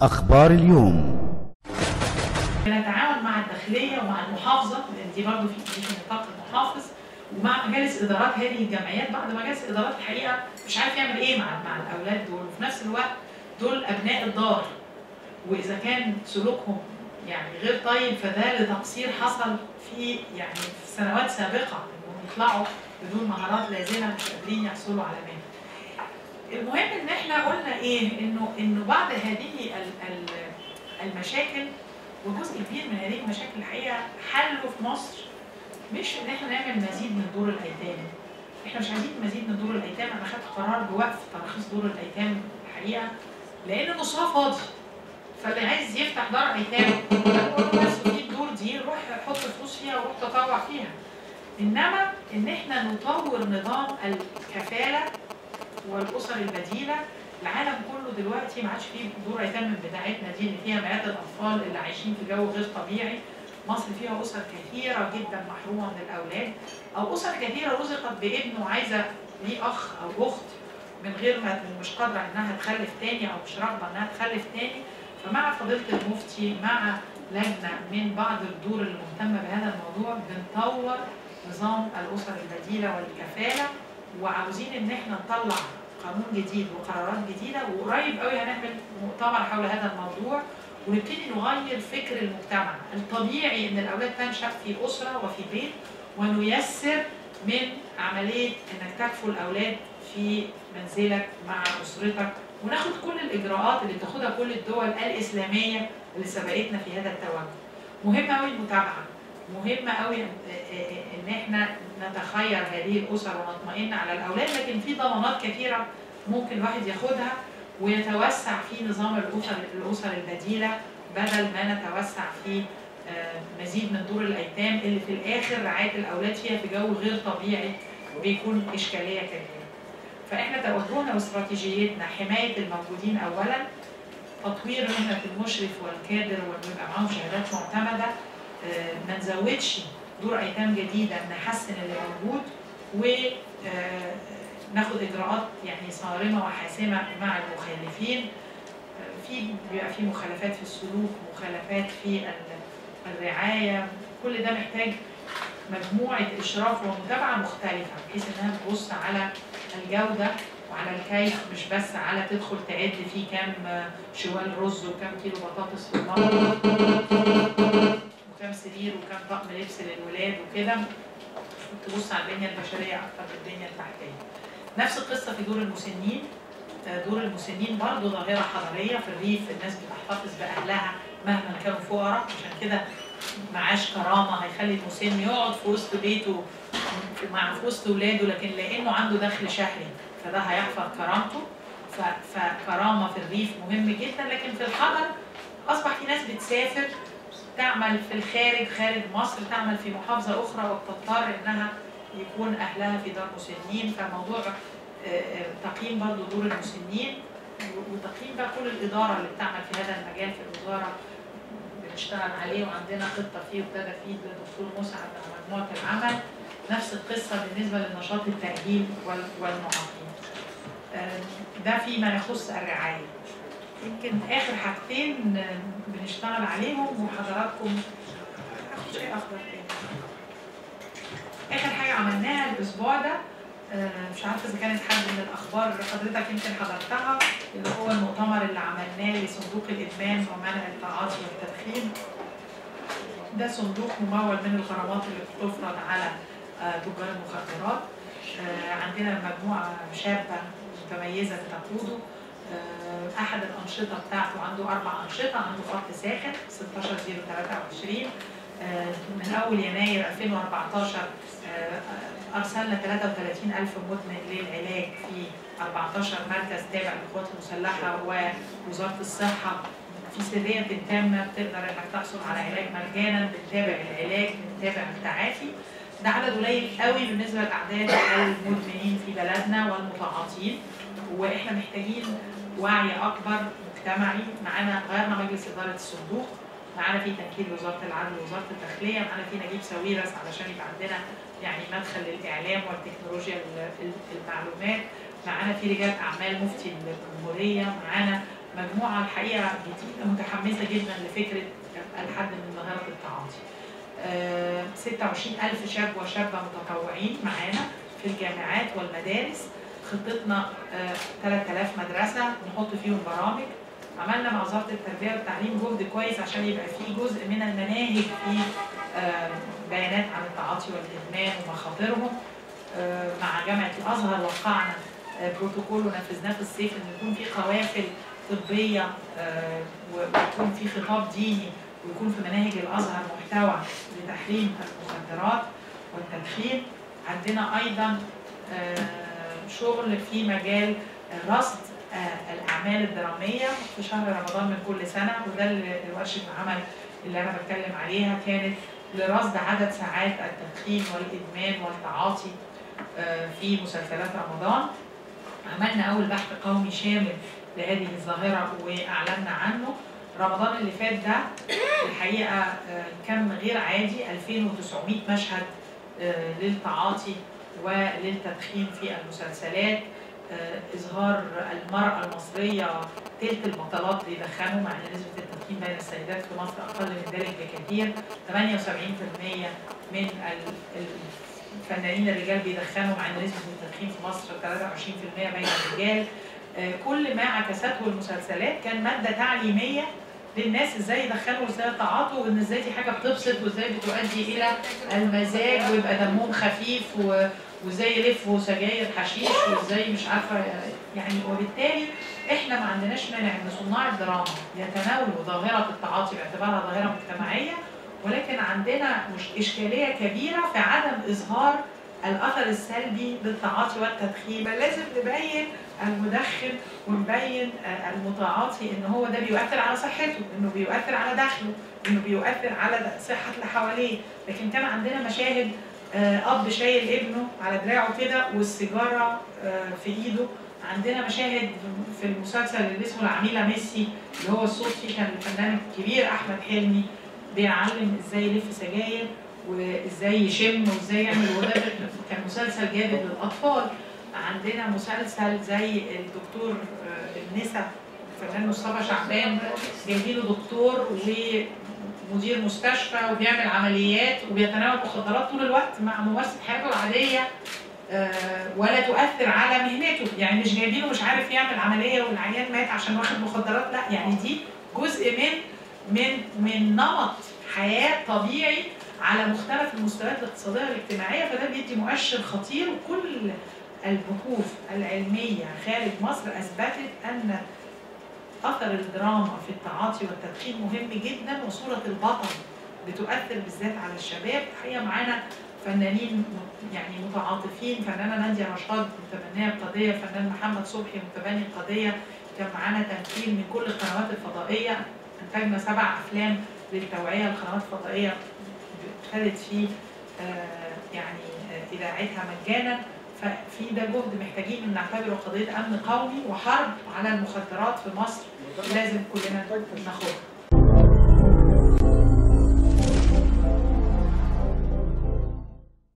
أخبار اليوم بنتعاون مع الداخلية ومع المحافظة لأن دي برضه في نطاق المحافظ ومع مجالس إدارات هذه الجمعيات بعض مجالس الإدارات الحقيقة مش عارف يعمل إيه مع مع الأولاد دول وفي نفس الوقت دول أبناء الدار وإذا كان سلوكهم يعني غير طيب فده لتقصير حصل في يعني في سنوات سابقة إنهم يطلعوا بدون مهارات لازمه مش قادرين يحصلوا على مهنة. المهم إن إحنا قلنا إيه؟ إنه إنه بعض هذه ال- ال- المشاكل وجزء كبير من هذه المشاكل الحقيقة حله في مصر. مش إن إحنا نعمل مزيد من دور الأيتام. إحنا مش عايزين مزيد من دور الأيتام. أنا خدت قرار بوقف تراخيص دور الأيتام الحقيقة لأن نصها فاضي. فاللي عايز يفتح دار أيتام بس في الدور دي روح حط فلوس فيها وروح تطوع فيها. إنما إن إحنا نطور نظام الكفالة والأسر البديله العالم كله دلوقتي ما عادش فيه دور ايتام بتاعتنا دي اللي فيها مئات الأطفال اللي عايشين في جو غير طبيعي. مصر فيها أسر كثيرة جدا محرومة من الأولاد. أو أسر كثيرة رزقت بابن وعايزة ليه أخ أو أخت من غير ما مش قادرة إنها تخلف تاني أو مش راغبة إنها تخلف تاني. فمع فضيلة المفتي مع لجنة من بعض الدور اللي مهتمة بهذا الموضوع بنطور نظام الأسر البديله والكفالة. وعاوزين إن إحنا نطلع قانون جديد وقرارات جديدة وقريب قوي هنعمل مؤتمر حول هذا الموضوع ونبتدي نغير فكر المجتمع. الطبيعي إن الأولاد تنشأ في أسرة وفي بيت ونيسر من عملية إنك تكفل الأولاد في منزلك مع أسرتك. وناخد كل الإجراءات اللي بتاخدها كل الدول الإسلامية اللي سبقتنا في هذا التوجه. مهم قوي المتابعة. مهم قوي ان إحنا نتخير هذه الاسر ونطمئن على الأولاد لكن في ضمانات كثيرة ممكن الواحد ياخدها ويتوسع في نظام الاسر الأسر البديلة بدل ما نتوسع في آه، مزيد من دور الأيتام اللي في الآخر رعاية الأولاد فيها في جو غير طبيعي بيكون إشكالية كبيرة. فإحنا توجهنا واستراتيجيتنا حماية الموجودين اولا تطوير مهنة المشرف والكادر ويبقى معاهم شهادات معتمدة ما نزودش دور أيتام جديدة نحسن اللي موجود و آه، إجراءات يعني صارمة وحاسمة مع المخالفين. آه، في بيبقى في مخالفات في السلوك مخالفات في ال- الرعاية. كل ده محتاج مجموعة إشراف ومتابعة مختلفة بحيث إنها تبص على الجودة وعلى الكيف مش بس على تدخل تعد فيه كام آه، شوال رز وكام كيلو بطاطس في المطبخ وكام سرير وكام طقم لبس للولاد وكده تبص على البنية البشرية أكتر من البنية التحتية. نفس القصة في دور المسنين. آه، دور المسنين برضه ظاهرة حضارية في الريف الناس بتحتفظ بأهلها مهما كانوا فقراء. عشان كده معاش كرامة هيخلي المسن يقعد في وسط بيته مع في وسط ولاده لكن لأنه عنده دخل شهري فده هيحفظ كرامته. فكرامة في الريف مهم جدا لكن في الحضر أصبح في ناس بتسافر تعمل في الخارج خارج مصر تعمل في محافظة أخرى وبتضطر إنها يكون أهلها في دار مسنين فموضوع آه، آه، تقييم برضو دور المسنين وتقييم بقى كل الإدارة اللي بتعمل في هذا المجال في الوزارة بنشتغل عليه وعندنا خطة فيه وابتدى فيه الدكتور مسعد مع مجموعه العمل نفس القصة بالنسبة لنشاط التأهيل وال- والمعاقين. آه، ده فيما يخص الرعاية. يمكن آخر حاجتين بنشتغل عليهم وحضراتكم اخد شيء اخضر تاني. آخر حاجة عملناها الأسبوع ده آه، مش عارفة إذا كانت حد من الأخبار حضرتك يمكن حضرتها اللي هو المؤتمر اللي عملناه لصندوق الإدمان ومنع التعاطي والتدخين. ده صندوق ممول من الغرامات اللي بتفرض على آه، تجار المخدرات. آه، عندنا مجموعة شابة متميزة بتقوده. أحد الأنشطة بتاعته عنده أربع أنشطة عنده خط ساخن 16023 آه، من أول يناير 2014 آه، أرسلنا 33 ألف مدمن للعلاج في 14 مركز تابع للقوات المسلحة ووزارة الصحة. في سرية تامة بتقدر إنك تحصل على علاج مجانا بنتابع العلاج بنتابع التعافي. ده عدد قليل قوي بالنسبة لأعداد المدمنين في بلدنا والمتعاطين. وإحنا محتاجين وعي أكبر مجتمعي معانا غيرنا مجلس إدارة الصندوق معانا في تنكيل وزارة العدل ووزارة الداخلية معانا في نجيب ساويرس علشان يبقى عندنا يعني مدخل للإعلام والتكنولوجيا ال- ال- المعلومات معانا في رجال أعمال مفتي الجمهوريه معانا مجموعة الحقيقة متحمسة جدا لفكرة الحد من ظاهره التعاطي. آه، 26000 شاب وشابة متطوعين معانا في الجامعات والمدارس خطتنا آه، 3000 مدرسة نحط فيهم برامج. عملنا مع وزارة التربية والتعليم جهد كويس عشان يبقى في جزء من المناهج في آه، بيانات عن التعاطي والإدمان ومخاطرهم. آه، مع جامعة الأزهر وقعنا آه، بروتوكول ونفذناه في الصيف إن يكون في قوافل طبية آه، ويكون في خطاب ديني ويكون في مناهج الأزهر محتوى لتحريم المخدرات والتدخين. عندنا أيضا آه، شغل في مجال رصد آه، الأعمال الدرامية في شهر رمضان من كل سنة وده ورشه العمل اللي أنا بتكلم عليها كانت لرصد عدد ساعات التدخين والإدمان والتعاطي آه، في مسلسلات رمضان. عملنا أول بحث قومي شامل لهذه الظاهرة واعلنا عنه. رمضان اللي فات ده الحقيقة آه، كم غير عادي 2900 مشهد للتعاطي وللتدخين في المسلسلات آه، إظهار المرأة المصرية تلت البطلات بيدخنوا مع إن نسبة التدخين بين السيدات في مصر أقل من ذلك بكثير. 78% من ال- الفنانين الرجال بيدخنوا مع إن نسبة التدخين في مصر 23% بين الرجال. آه، كل ما عكسته المسلسلات كان مادة تعليمية للناس إزاي يدخنوا وإزاي يتعاطوا وإن إزاي دي حاجة بتبسط وإزاي بتؤدي إلى المزاج ويبقى دمهم خفيف و... وازاي يلفوا سجاير حشيش وازاي مش عارفة يعني وبالتالي إحنا ما عندناش مانع ان صناع الدراما يتناولوا ظاهرة التعاطي باعتبارها ظاهرة مجتمعية ولكن عندنا مش إشكالية كبيرة في عدم إظهار الأثر السلبي للتعاطي والتدخين. لازم نبين المدخن ونبين آه، المتعاطي إن هو ده بيؤثر على صحته إنه بيؤثر على دخله إنه بيؤثر على صحة اللي حواليه. لكن كان عندنا مشاهد أب شايل ابنه على دراعه كده والسيجارة آه، في إيده. عندنا مشاهد في المسلسل اللي اسمه العميلة ميسي اللي هو الصوت فيه كان الفنان الكبير أحمد حلمي بيعلم إزاي يلف سجاير وإزاي يشم وإزاي يعمل وده كان مسلسل جاذب للأطفال. عندنا مسلسل زي الدكتور آه، النسا الفنان مصطفى شعبان جايبينه دكتور ومدير مستشفى وبيعمل عمليات وبيتناول مخدرات طول الوقت مع ممارسة حياته العاديه آه، ولا تؤثر على مهنته. يعني مش جايبينه مش عارف يعمل عملية والعيان مات عشان واخد مخدرات لا يعني دي جزء من من من نمط حياة طبيعي على مختلف المستويات الاقتصادية والاجتماعية. فده بيدي مؤشر خطير. وكل البحوث العلمية خارج مصر أثبتت أن اثر الدراما في التعاطي والتدخين مهم جدا وصورة البطل بتؤثر بالذات على الشباب. الحقيقة معانا فنانين يعني متعاطفين. فنانة نادية رشاد متبنية القضية فنان محمد صبحي متبني القضية كان معانا تمثيل من كل القنوات الفضائية. أنتجنا سبع أفلام للتوعية. القنوات الفضائية ابتدت في آه، يعني آه، إذاعتها مجانا. ففي ده جهد محتاجين ان نعتبره قضيه أمن قومي وحرب على المخدرات في مصر. لازم كلنا ناخدها.